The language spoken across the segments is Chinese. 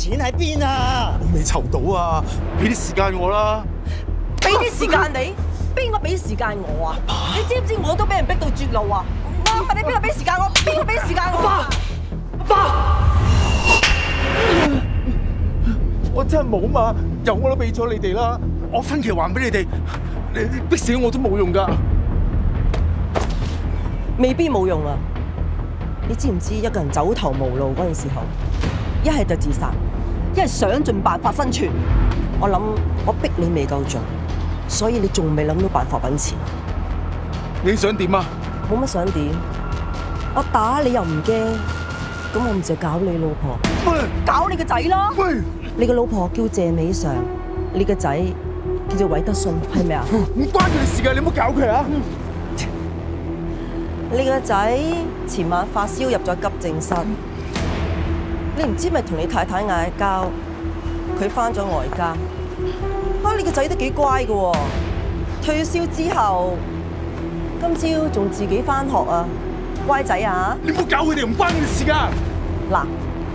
钱喺边啊？我未筹到啊！俾啲时间我啦。俾啲时间你？边 个俾时间我啊？你知唔知我都俾人逼到绝路啊？麻烦你边个俾时间我？边个俾时间我啊？爸，爸，我真系冇嘛，有我都俾咗你哋啦，我分期还俾你哋，你逼死我都冇用噶，未必冇用啊！你知唔知一个人走投无路嗰阵时候？一系就自杀，一系想尽办法生存。我谂我逼你未够尽，所以你仲未谂到办法揾钱。你想点啊？冇乜想点，我打你又唔惊，咁我唔就搞你老婆，搞你个仔啦。你个老婆叫谢美常，你个仔叫做韦德信，系咪啊？唔关佢哋事噶，你唔好搞佢啊！你个仔前晚发烧入咗急症室。你唔知咪同你太太嗌交，佢翻咗外家。啊，你个仔都几乖噶，退烧之后，今朝仲自己翻学啊，乖仔啊，你唔好搞佢哋唔关嘅事噶。嗱，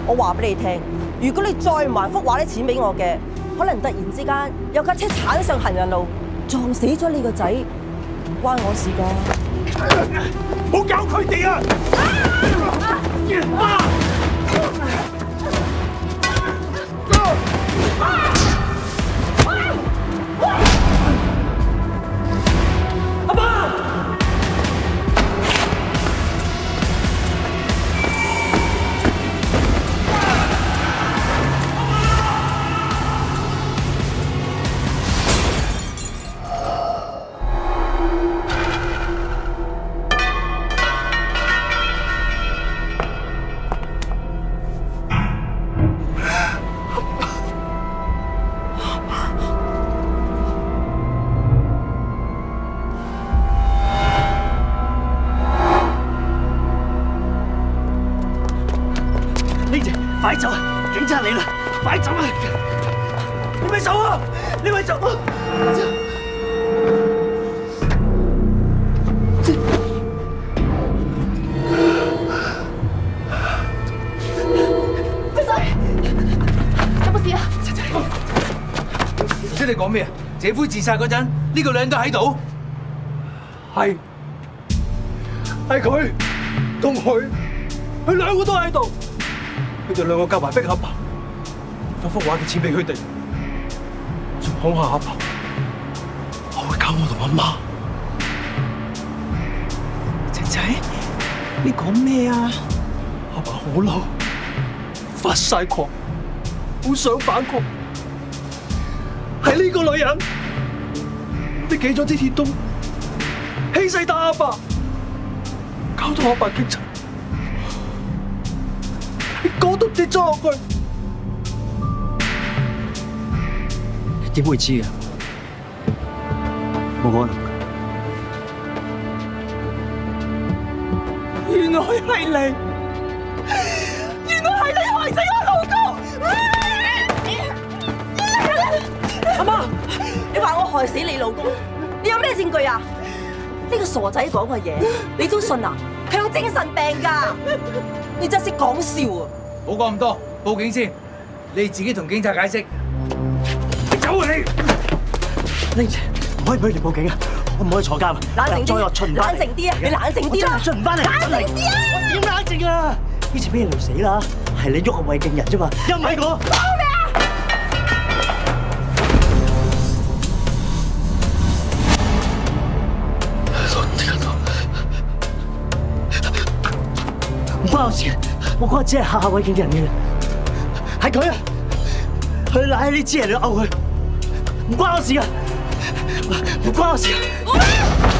我话俾你听，如果你再唔还幅画啲钱俾我嘅，可能突然之间有架车铲上行人路，撞死咗你个仔，唔关我事噶。唔好搞佢哋啊！听住，快走啊！警察嚟啦，快走啊！你咪走啊！你咪走啊！仔，仔，有冇事啊？仔仔，唔知你讲咩啊？姐夫自杀嗰阵，呢个人都喺度，系，系佢同佢，佢两个都喺度。佢哋两个埋逼阿爸，攞幅画嘅钱俾佢哋，仲恐吓阿爸，我会搞我同阿妈。仔仔，你讲咩啊？阿爸好嬲，发晒狂，好想反抗，系呢个女人，你寄咗啲铁刀，欺细打阿爸，搞到阿爸激震。证据？点会知啊？冇可能原来系你，原来系你害死我老公！阿妈，你话我害死你老公，你有咩证据啊？呢个傻仔讲嘅嘢，你都信啊？佢有精神病噶，你真系识讲笑啊！唔好讲咁多，报警先，你自己同警察解释。你走啊你！你唔可以俾佢哋报警啊，我唔可以坐监啊！冷静啲，冷静啲啊！你冷静啲啊！我出唔翻嚟，冷静啲啊！点冷静啊？呢次俾人累死啦，系你喐个胃静人啫嘛，又唔系我。我嗰只系下下危险嘅人嘅，系佢，啊，佢拉起呢只嚟嚟殴佢，唔关我事噶，唔关我事。